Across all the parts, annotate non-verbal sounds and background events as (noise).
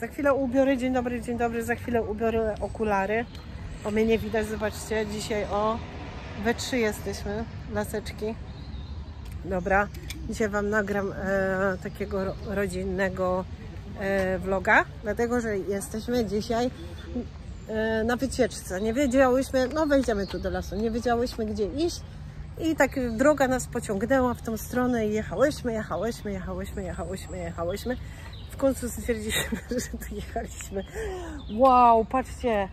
Za chwilę ubiorę, dzień dobry, dzień dobry, za chwilę ubiorę okulary, bo mnie nie widać, zobaczcie, dzisiaj o we trzy jesteśmy, laseczki. Dobra, dzisiaj Wam nagram e, takiego ro- rodzinnego e, vloga, dlatego, że jesteśmy dzisiaj e, na wycieczce. Nie wiedziałyśmy, no wejdziemy tu do lasu, nie wiedziałyśmy gdzie iść i tak droga nas pociągnęła w tą stronę i jechałyśmy, jechałyśmy, jechałyśmy, jechałyśmy, jechałyśmy. W końcu stwierdziliśmy, (laughs) że tu jechaliśmy. Wow, patrzcie.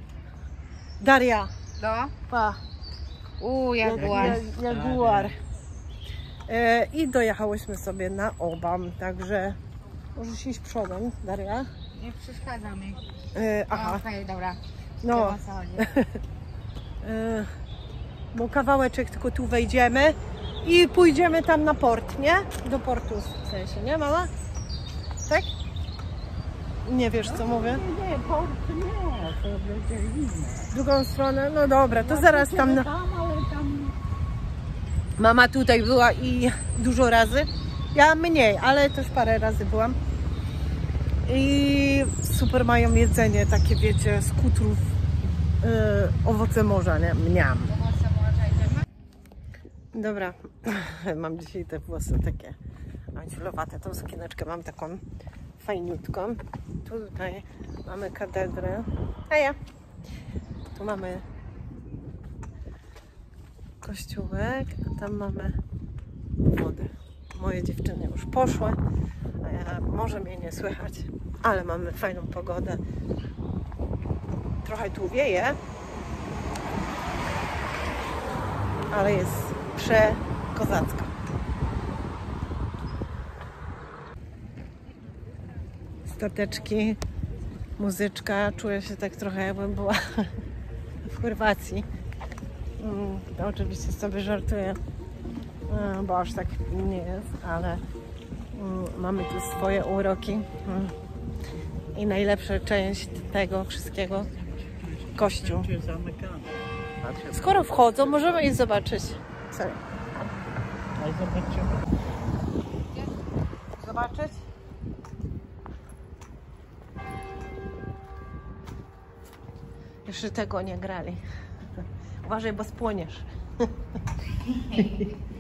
Daria, No. pa. U, Jak- jaguar. Jaguar. E, I dojechałyśmy sobie na Obam, także możesz iść przodem, Daria. Nie przeszkadza mi. E, Aha. aha, Okej, dobra. no, (laughs) e, bo kawałeczek tylko tu wejdziemy i pójdziemy tam na port, nie? Do portu w sensie, nie mama? Tak? Nie wiesz co mówię? Nie, nie, port nie, to będzie inne. Drugą stronę? No dobra, to zaraz tam na... Mama tutaj była i dużo razy. Ja mniej, ale też parę razy byłam. I super mają jedzenie, takie wiecie, z kutrów, yy, owoce morza, nie? Mniam. Dobra, (laughs) mam dzisiaj te włosy takie ciulowate, tą sukieneczkę mam taką fajniutką. Tutaj mamy katedrę. A ja. Tu mamy kościółek, a tam mamy wodę. Moje dziewczyny już poszły, a ja, może mnie nie słychać, ale mamy fajną pogodę. Trochę tu wieje, ale jest przekozacko. Stateczki, muzyczka, czuję się tak trochę jakbym była w Chorwacji. Mm, to oczywiście sobie żartuję, e, bo aż tak nie jest, ale mm, mamy tu swoje uroki. Mm. I najlepsza część tego wszystkiego kościół. Skoro wchodzą, możemy ich zobaczyć. Sorry. Zobaczyć? Jeszcze tego nie grali. Uważaj, bo spłoniesz. (laughs)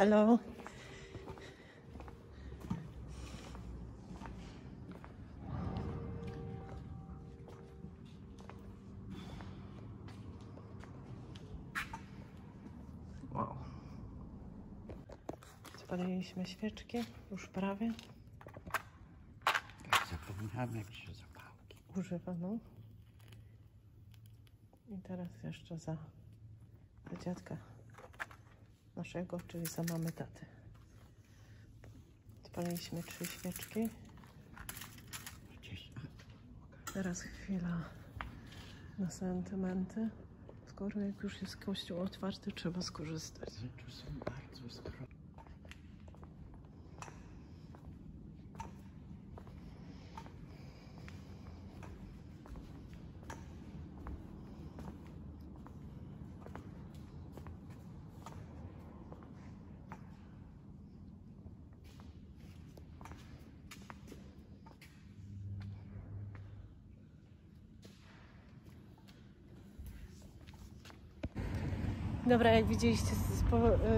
Hello. Wow. Spaliliśmy świeczki, już prawie. Tak, zapomniałem jak się zapałki. używaną. I teraz jeszcze za, za dziadka naszego, czyli za mamy taty. Spaliliśmy trzy świeczki. Teraz chwila na sentymenty. Skoro jak już jest kościół otwarty, trzeba skorzystać. są bardzo skromne. Dobra, jak widzieliście,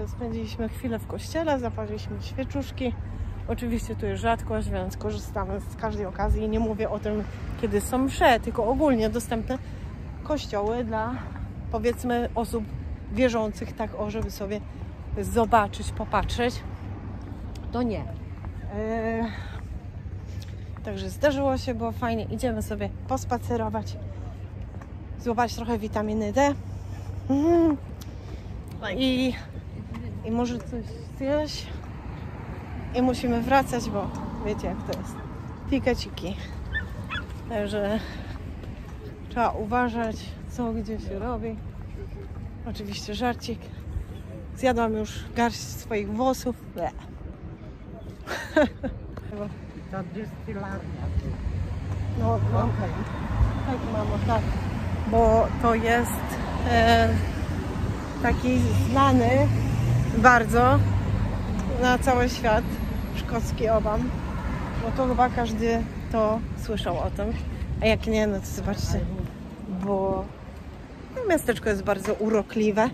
e, spędziliśmy chwilę w kościele, zapaliliśmy świeczuszki. Oczywiście tu jest rzadkość, więc korzystamy z każdej okazji. Nie mówię o tym, kiedy są msze, tylko ogólnie dostępne kościoły dla powiedzmy osób wierzących, tak o, żeby sobie zobaczyć, popatrzeć. To nie. Eee, Także zdarzyło się, było fajnie. Idziemy sobie pospacerować, złapać trochę witaminy D. Mhm. I, I może coś zjeść. I musimy wracać, bo wiecie jak to jest. Pikaciki. Także trzeba uważać, co gdzie się robi. Oczywiście żarcik. Zjadłam już garść swoich włosów. Ble. (laughs) To dystylarnia. No, no. Tak, mamo, tak. Bo to jest e, taki znany bardzo na cały świat szkocki obam. No to chyba każdy to słyszał o tym. A jak nie, no to zobaczcie, bo miasteczko jest bardzo urokliwe.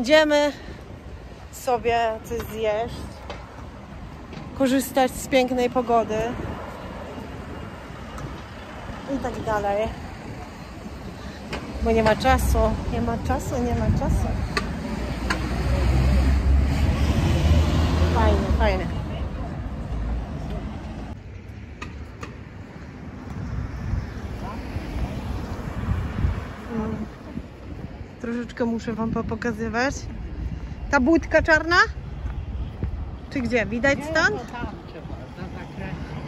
Idziemy sobie coś zjeść, korzystać z pięknej pogody i tak dalej. Bo nie ma czasu, nie ma czasu, nie ma czasu. Fajnie, fajnie. Mm. Troszeczkę muszę Wam pokazywać. Ta budka czarna? Czy gdzie? Widać stąd? to tam trzeba za zakręcie.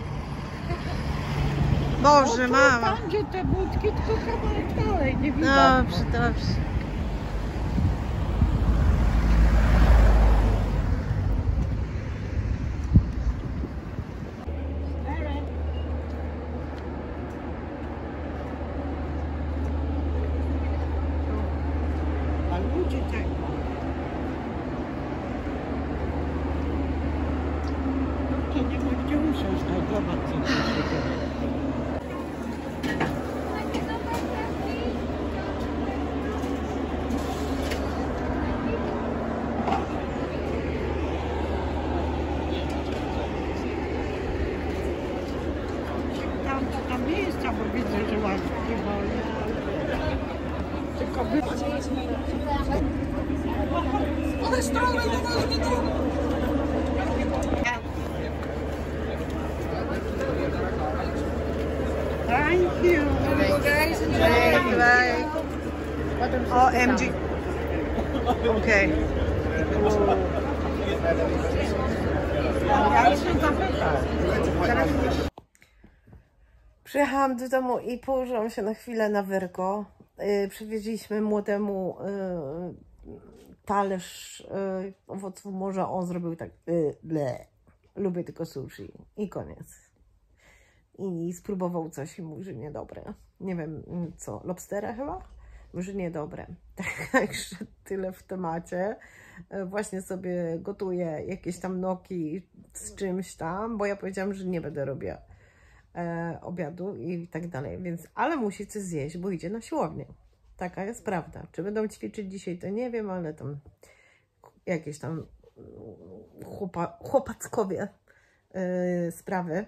Boże, mama. Tam, gdzie te budki, tylko kawałek dalej, nie widać. Dobrze, dobrze. A ludzie tak. To nie ma gdzie usiąść, znajdować co tu się dzieje. Tam, tam miejsca, bo widzę, że ładnie wolno. Tylko by... Thank you. Okej. Ja się zapytam. Przyjechałam do domu i położyłam się na chwilę na wyrko. Yy, przywieźliśmy młodemu yy, talerz yy, owoców morza. On zrobił tak yy, ble. Lubię tylko sushi. I koniec. I spróbował coś i mówi, że niedobre. Nie wiem mm, co, lobstera chyba? Że niedobre. (laughs) Także tyle w temacie. Yy, Właśnie sobie gotuję jakieś tam noki z czymś tam, bo ja powiedziałam, że nie będę robiła e, obiadu i tak dalej, więc, ale musi coś zjeść, bo idzie na siłownię. Taka jest prawda. Czy będą ćwiczyć dzisiaj, to nie wiem, ale tam jakieś tam mm, chłopa, chłopackowie e, sprawy,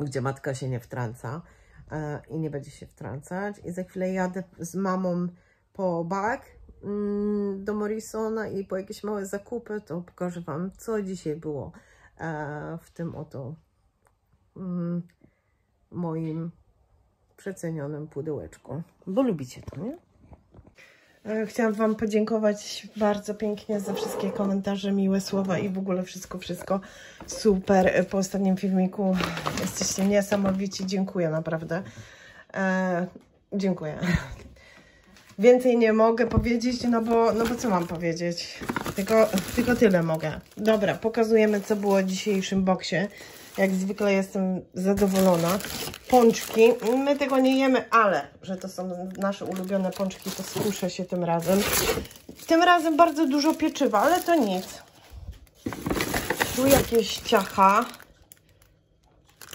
gdzie matka się nie wtrąca e, i nie będzie się wtrącać. I za chwilę jadę z mamą po bag mm, do Morrisona i po jakieś małe zakupy, to pokażę Wam, co dzisiaj było e, w tym oto mm, moim przecenionym pudełeczku, bo lubicie to, nie? E, Chciałam Wam podziękować bardzo pięknie za wszystkie komentarze, miłe słowa i w ogóle wszystko, wszystko super e, po ostatnim filmiku. Jesteście niesamowici, dziękuję naprawdę. E, dziękuję. Więcej nie mogę powiedzieć, no bo, no bo co mam powiedzieć? Tylko, tylko tyle mogę. Dobra, pokazujemy co było w dzisiejszym boksie. Jak zwykle jestem zadowolona. Pączki. My tego nie jemy, ale że to są nasze ulubione pączki, to skuszę się tym razem. Tym razem bardzo dużo pieczywa, ale to nic. Tu jakieś ciacha.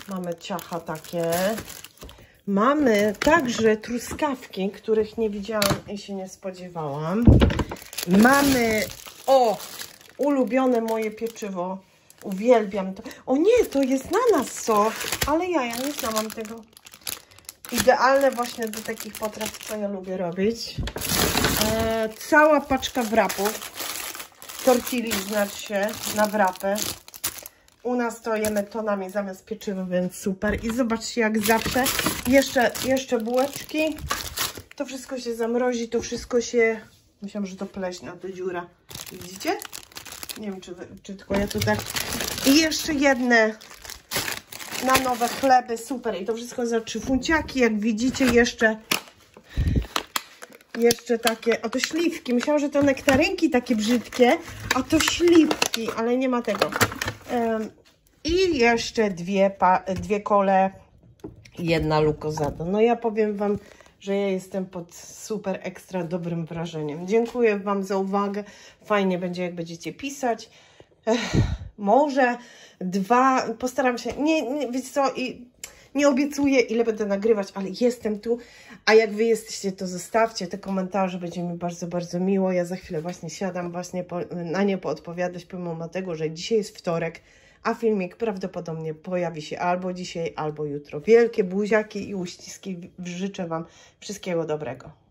Mamy ciacha takie. Mamy także truskawki, których nie widziałam i się nie spodziewałam. Mamy, o, ulubione moje pieczywo. Uwielbiam to. O nie, to jest na nas so, ale ja, ja nie znałam tego. Idealne właśnie do takich potraw, co ja lubię robić. E, cała paczka wrapów. Tortilli znaczy się na wrapę. U nas to jemy tonami zamiast pieczywa, więc super. I zobaczcie, jak zawsze, jeszcze, jeszcze bułeczki. To wszystko się zamrozi, to wszystko się... Myślałam, że to pleśnia, to dziura. Widzicie? Nie wiem, czy, czy tylko ja to tak... I jeszcze jedne na nowe chleby, super. I to wszystko za trzy funciaki, jak widzicie jeszcze... Jeszcze takie, a to śliwki. Myślałam, że to nektarynki takie brzydkie, a to śliwki, ale nie ma tego. Em, I jeszcze dwie, pa, dwie kole, jedna lukozada. No ja powiem Wam, że ja jestem pod super ekstra dobrym wrażeniem. Dziękuję Wam za uwagę. Fajnie będzie, jak będziecie pisać. Ech, może dwa, postaram się, nie, nie wiecie co, i nie obiecuję, ile będę nagrywać, ale jestem tu. A jak Wy jesteście, to zostawcie te komentarze, będzie mi bardzo, bardzo miło. Ja za chwilę właśnie siadam właśnie po, na nie poodpowiadać, pomimo tego, że dzisiaj jest wtorek, a filmik prawdopodobnie pojawi się albo dzisiaj, albo jutro. Wielkie buziaki i uściski. Życzę Wam wszystkiego dobrego.